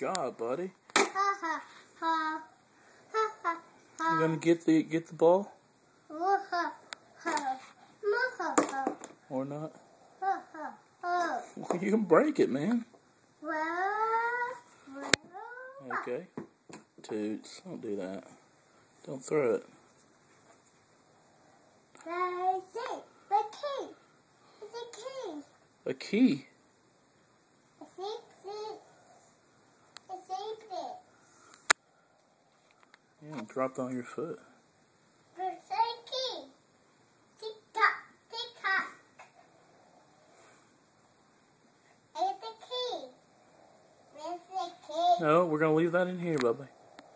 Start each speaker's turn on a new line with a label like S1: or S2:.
S1: buddy.
S2: Ha ha.
S1: You gonna get the get the ball
S2: Woo ha ha. Moo ha ha.
S1: or not? You can break it, man. Okay. Toots, don't do that. Don't throw it.
S2: I see. The key. It's a key.
S1: A key. Yeah, it dropped on your foot.
S2: There's a key. Tick tock. Tick tock. It's a key. Where's the key?
S1: No, we're gonna leave that in here, Bubba.